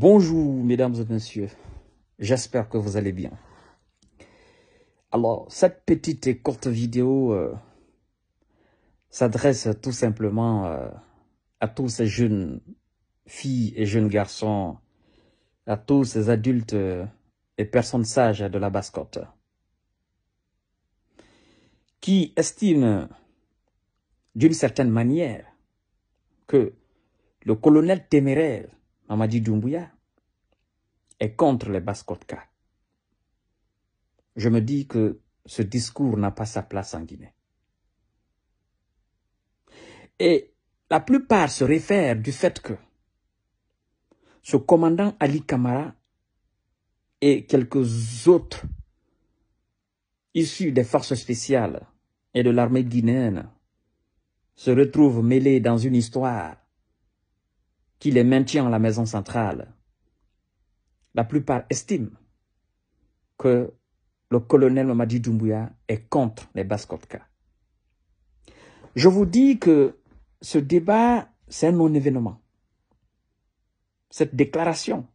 Bonjour mesdames et messieurs, j'espère que vous allez bien. Alors, cette petite et courte vidéo euh, s'adresse tout simplement euh, à tous ces jeunes filles et jeunes garçons, à tous ces adultes euh, et personnes sages de la basse-côte, qui estiment d'une certaine manière que le colonel téméraire Mamadi Doumbouya est contre les basse-côtes je me dis que ce discours n'a pas sa place en Guinée. Et la plupart se réfèrent du fait que ce commandant Ali Kamara et quelques autres issus des forces spéciales et de l'armée guinéenne se retrouvent mêlés dans une histoire qui les maintient à la maison centrale. La plupart estiment que le colonel Mamadi Doumbouya est contre les Baskotka. Je vous dis que ce débat, c'est un non-événement. Cette déclaration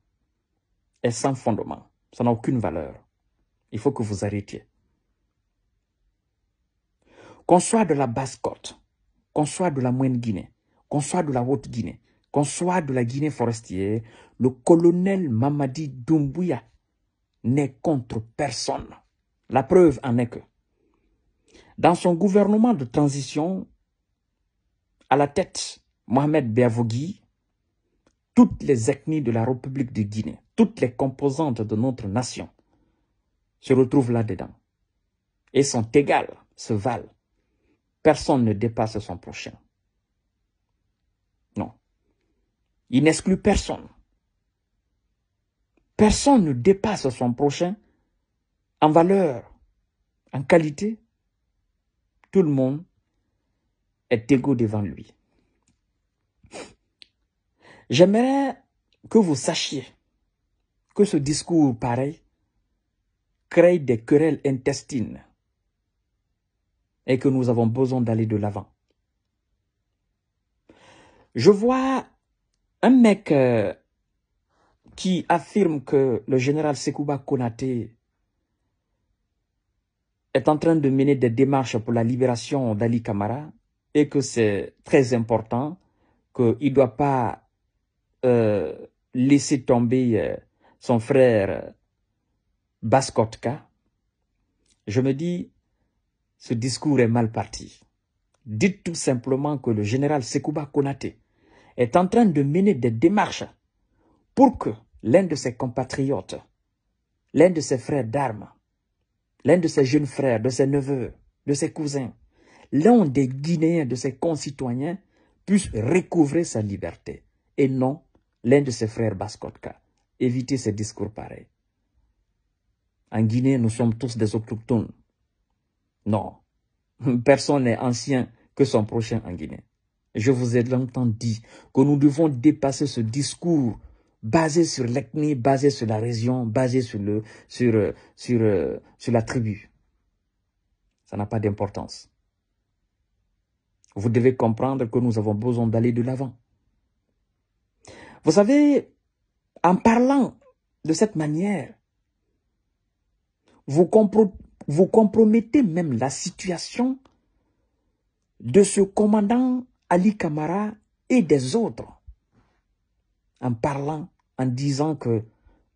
est sans fondement. Ça n'a aucune valeur. Il faut que vous arrêtiez. Qu'on soit de la Basse-Côte, qu'on soit de la Moyenne-Guinée, qu'on soit de la Haute-Guinée, qu'on soit de la Guinée forestière, le colonel Mamadi Doumbouya n'est contre personne. La preuve en est que, dans son gouvernement de transition, à la tête, Mohamed Beavogui, toutes les ethnies de la République de Guinée, toutes les composantes de notre nation se retrouvent là-dedans et sont égales, se valent. Personne ne dépasse son prochain. Non. Il n'exclut personne. Personne ne dépasse son prochain en valeur, en qualité, tout le monde est égaux devant lui. J'aimerais que vous sachiez que ce discours pareil crée des querelles intestines et que nous avons besoin d'aller de l'avant. Je vois un mec euh, qui affirme que le général Sekouba Konaté est en train de mener des démarches pour la libération d'Ali Kamara et que c'est très important, qu'il ne doit pas euh, laisser tomber euh, son frère Baskotka, je me dis, ce discours est mal parti. Dites tout simplement que le général Sekouba Konate est en train de mener des démarches pour que l'un de ses compatriotes, l'un de ses frères d'armes, l'un de ses jeunes frères, de ses neveux, de ses cousins, l'un des Guinéens, de ses concitoyens, puisse recouvrer sa liberté, et non l'un de ses frères Baskotka. Évitez ces discours pareils. En Guinée, nous sommes tous des autochtones. Non, personne n'est ancien que son prochain en Guinée. Je vous ai longtemps dit que nous devons dépasser ce discours basé sur l'ethnie, basé sur la région, basé sur, le, sur, euh, sur, euh, sur la tribu. Ça n'a pas d'importance. Vous devez comprendre que nous avons besoin d'aller de l'avant. Vous savez, en parlant de cette manière, vous, vous compromettez même la situation de ce commandant Ali Kamara et des autres en parlant en disant que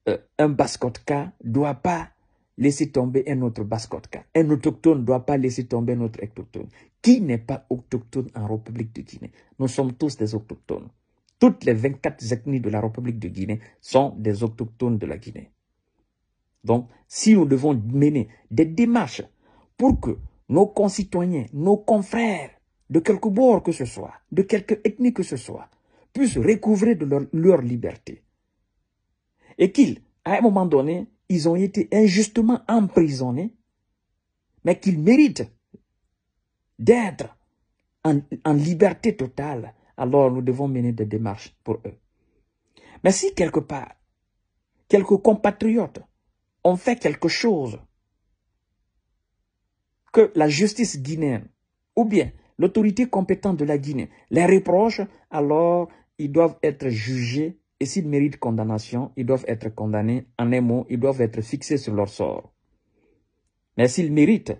euh, un Baskotka ne doit pas laisser tomber un autre Baskotka. Un autochtone ne doit pas laisser tomber un autre autochtone. Qui n'est pas autochtone en République de Guinée? Nous sommes tous des autochtones. Toutes les 24 ethnies de la République de Guinée sont des autochtones de la Guinée. Donc, si nous devons mener des démarches pour que nos concitoyens, nos confrères, de quelque bord que ce soit, de quelque ethnie que ce soit, puissent recouvrer de leur liberté, et qu'ils, à un moment donné, ils ont été injustement emprisonnés, mais qu'ils méritent d'être en, en, liberté totale, alors nous devons mener des démarches pour eux. Mais si quelque part, quelques compatriotes ont fait quelque chose que la justice guinéenne ou bien l'autorité compétente de la Guinée les reproche, alors ils doivent être jugés Et s'ils méritent condamnation, ils doivent être condamnés. En un mot, ils doivent être fixés sur leur sort. Mais s'ils méritent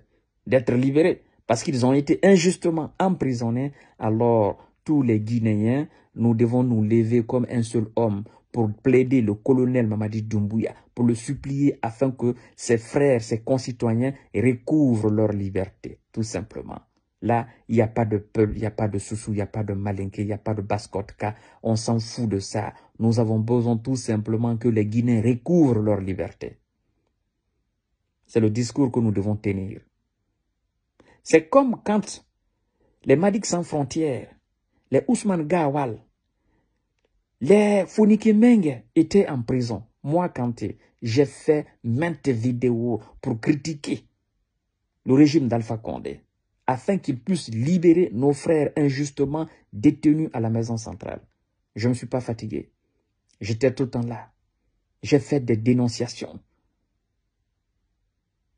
d'être libérés parce qu'ils ont été injustement emprisonnés, alors tous les Guinéens, nous devons nous lever comme un seul homme pour plaider le colonel Mamadi Doumbouya, pour le supplier afin que ses frères, ses concitoyens recouvrent leur liberté, tout simplement. Là, il n'y a pas de peul, il n'y a pas de soussou, il n'y a pas de malinqué, il n'y a pas de bascotka. On s'en fout de ça. Nous avons besoin tout simplement que les Guinéens recouvrent leur liberté. C'est le discours que nous devons tenir. C'est comme quand les Madik sans frontières, les Ousmane Gawal, les Fonike Menge étaient en prison. Moi, quand j'ai fait maintes vidéos pour critiquer le régime d'Alpha Condé afin qu'ils puissent libérer nos frères injustement détenus à la maison centrale. Je ne me suis pas fatigué. J'étais tout le temps là. J'ai fait des dénonciations.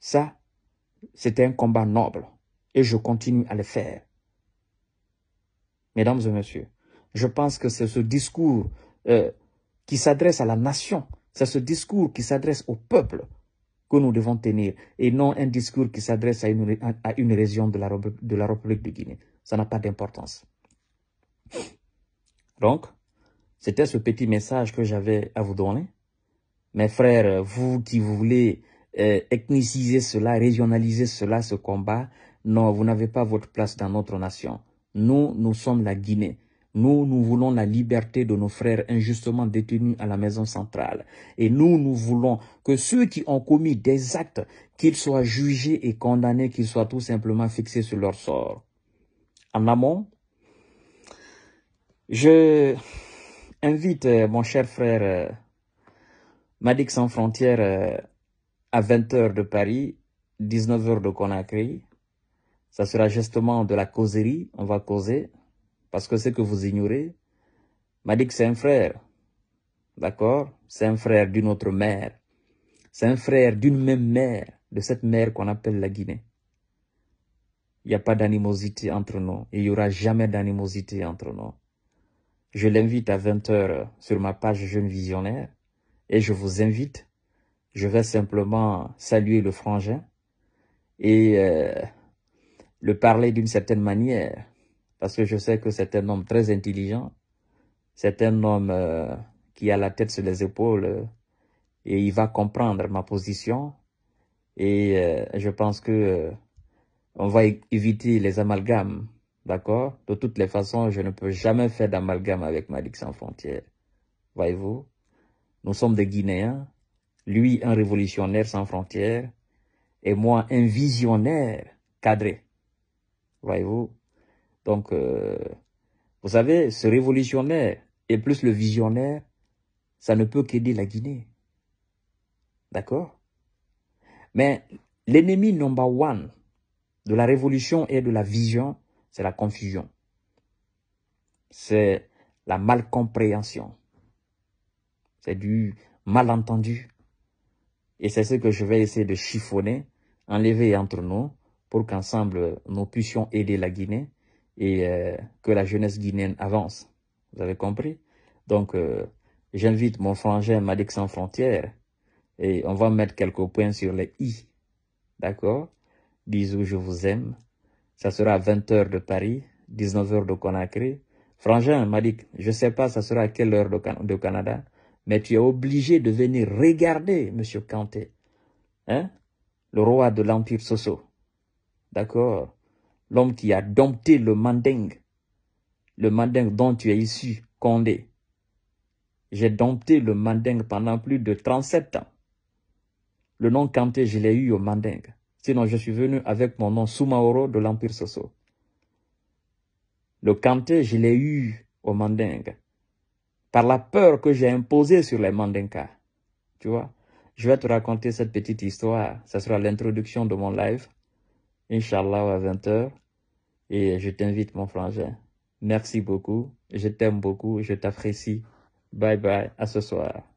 Ça, c'était un combat noble et je continue à le faire. Mesdames et messieurs, je pense que c'est ce discours euh, qui s'adresse à la nation, c'est ce discours qui s'adresse au peuple que nous devons tenir et non un discours qui s'adresse à une, région de la, de la République de Guinée. Ça n'a pas d'importance. Donc, c'était ce petit message que j'avais à vous donner. Mes frères, vous qui voulez euh, ethniciser cela, régionaliser cela, ce combat, non, vous n'avez pas votre place dans notre nation. Nous, nous sommes la Guinée. Nous, nous voulons la liberté de nos frères injustement détenus à la maison centrale. Et nous, nous voulons que ceux qui ont commis des actes, qu'ils soient jugés et condamnés, qu'ils soient tout simplement fixés sur leur sort. En amont, je invite euh, mon cher frère euh, Madik Sans Frontières euh, à 20h de Paris, 19h de Conakry. Ça sera justement de la causerie, on va causer. Parce que ce que vous ignorez, m'a dit que c'est un frère. D'accord? C'est un frère d'une autre mère. C'est un frère d'une même mère, de cette mère qu'on appelle la Guinée. Il n'y a pas d'animosité entre nous. Il n'y aura jamais d'animosité entre nous. Je l'invite à 20h sur ma page Jeune Visionnaire et je vous invite. Je vais simplement saluer le frangin et euh, le parler d'une certaine manière parce que je sais que c'est un homme très intelligent, c'est un homme euh, qui a la tête sur les épaules euh, et il va comprendre ma position. Et euh, je pense que on va éviter les amalgames, d'accord? De toutes les façons, je ne peux jamais faire d'amalgame avec Malik sans frontières, voyez-vous? Nous sommes des Guinéens, lui un révolutionnaire sans frontières. Et moi un visionnaire cadré, voyez-vous? Donc, euh, vous savez, ce révolutionnaire et plus le visionnaire, ça ne peut qu'aider la Guinée. D'accord? Mais l'ennemi number one de la révolution et de la vision, c'est la confusion. C'est la malcompréhension. C'est du malentendu. Et c'est ce que je vais essayer de chiffonner, enlever entre nous, pour qu'ensemble nous puissions aider la Guinée et euh, que la jeunesse guinéenne avance. Vous avez compris? Donc, euh, j'invite mon frangin Madik Sans Frontières et on va mettre quelques points sur les i. D'accord? Bisous, je vous aime. Ça sera à 20h de Paris, 19h de Conakry. Frangin, Madik, je sais pas ça sera à quelle heure de, de Canada, mais tu es obligé de venir regarder Monsieur Kanté, hein, le roi de l'Empire Soso. D'accord? L'homme qui a dompté le manding, le manding dont tu es issu, Condé. J'ai dompté le manding pendant plus de 37 ans. Le nom Kanté, je l'ai eu au manding. Sinon, je suis venu avec mon nom Soumaoro de l'Empire Soso. Le Kanté, je l'ai eu au manding. Par la peur que j'ai imposée sur les mandinkas. Tu vois? Je vais te raconter cette petite histoire. Ce sera l'introduction de mon live. Inch'Allah à 20h. Et je t'invite, mon frangin. Merci beaucoup. Je t'aime beaucoup. Je t'apprécie. Bye bye. À ce soir.